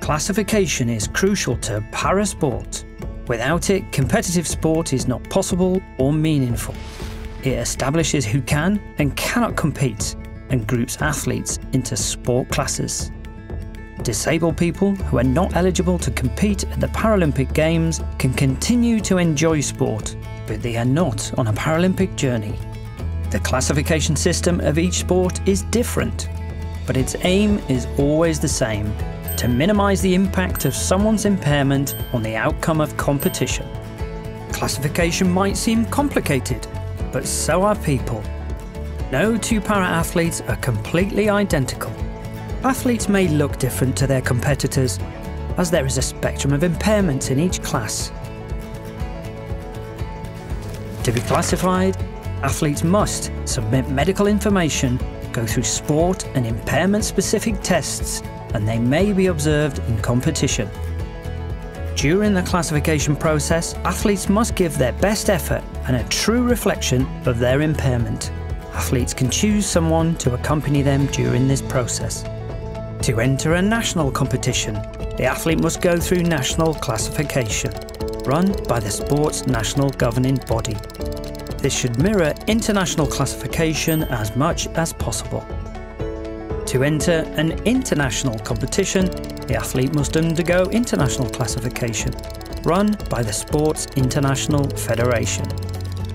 Classification is crucial to para sport. Without it, competitive sport is not possible or meaningful. It establishes who can and cannot compete and groups athletes into sport classes. Disabled people who are not eligible to compete at the Paralympic Games can continue to enjoy sport, but they are not on a Paralympic journey. The classification system of each sport is different, but its aim is always the same to minimise the impact of someone's impairment on the outcome of competition. Classification might seem complicated, but so are people. No two para athletes are completely identical. Athletes may look different to their competitors, as there is a spectrum of impairments in each class. To be classified, athletes must submit medical information, go through sport and impairment specific tests, and they may be observed in competition. During the classification process, athletes must give their best effort and a true reflection of their impairment. Athletes can choose someone to accompany them during this process. To enter a national competition, the athlete must go through national classification, run by the sport's national governing body. This should mirror international classification as much as possible. To enter an international competition, the athlete must undergo international classification, run by the Sports International Federation.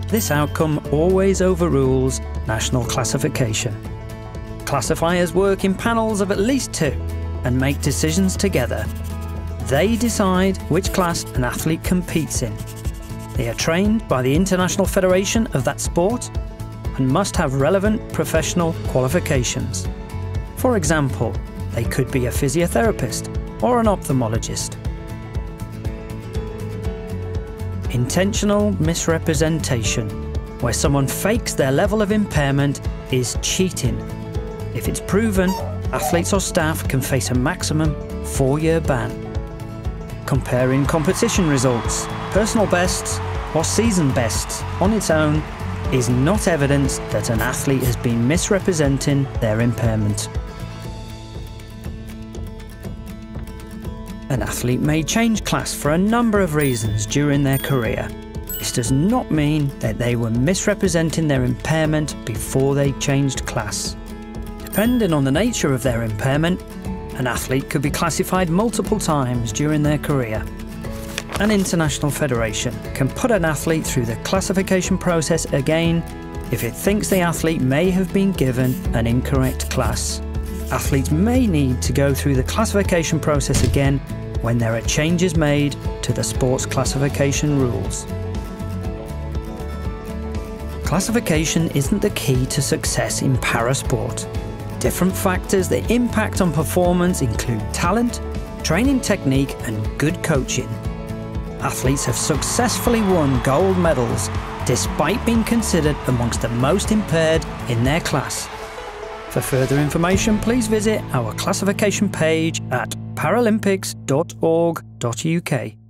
This outcome always overrules national classification. Classifiers work in panels of at least two and make decisions together. They decide which class an athlete competes in. They are trained by the International Federation of that sport and must have relevant professional qualifications. For example, they could be a physiotherapist or an ophthalmologist. Intentional misrepresentation, where someone fakes their level of impairment, is cheating if it's proven, athletes or staff can face a maximum four year ban. Comparing competition results, personal bests, or season bests on its own is not evidence that an athlete has been misrepresenting their impairment. An athlete may change class for a number of reasons during their career. This does not mean that they were misrepresenting their impairment before they changed class. Depending on the nature of their impairment, an athlete could be classified multiple times during their career. An international federation can put an athlete through the classification process again if it thinks the athlete may have been given an incorrect class. Athletes may need to go through the classification process again when there are changes made to the sports classification rules. Classification isn't the key to success in parasport. Different factors that impact on performance include talent, training technique, and good coaching. Athletes have successfully won gold medals despite being considered amongst the most impaired in their class. For further information, please visit our classification page at paralympics.org.uk.